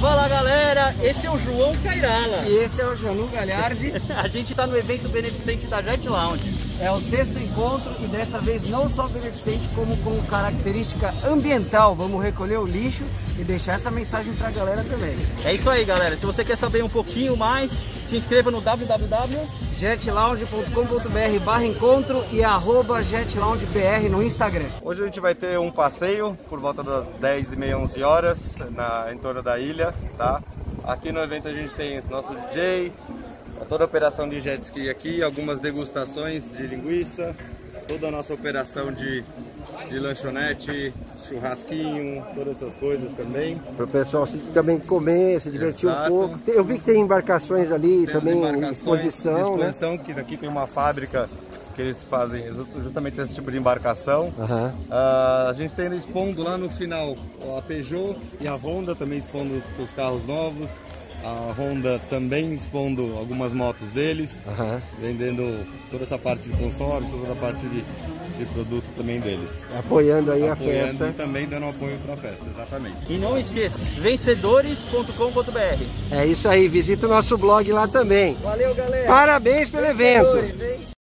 Fala galera, esse é o João Cairala. E esse é o Janu Galhardi. A gente está no evento beneficente da Jet Lounge. É o sexto encontro e dessa vez não só beneficente, como com característica ambiental. Vamos recolher o lixo e deixar essa mensagem para a galera também. É isso aí, galera. Se você quer saber um pouquinho mais, se inscreva no www.jetlounge.com.br barra encontro e arroba jetloungebr no Instagram. Hoje a gente vai ter um passeio por volta das 10 e meia, 11 horas, na, em torno da ilha, tá? Aqui no evento a gente tem nosso DJ, toda a operação de jet ski aqui, algumas degustações de linguiça, toda a nossa operação de, de lanchonete, churrasquinho, todas essas coisas também. Para o pessoal se, também comer, se divertir Exato. um pouco. Eu vi que tem embarcações ali também em embarcações exposição, né? exposição, que daqui tem uma fábrica que eles fazem justamente esse tipo de embarcação. Aham. Ah, a gente tem expondo lá no final a Peugeot e a Honda também expondo seus carros novos. A Honda também expondo algumas motos deles, Aham. vendendo toda essa parte de consórcio, toda a parte de, de produto também deles. Apoiando aí a Apoiando festa. e também dando apoio para a festa, exatamente. E não esqueça, vencedores.com.br. É isso aí, visita o nosso blog lá também. Valeu, galera. Parabéns pelo evento. Hein?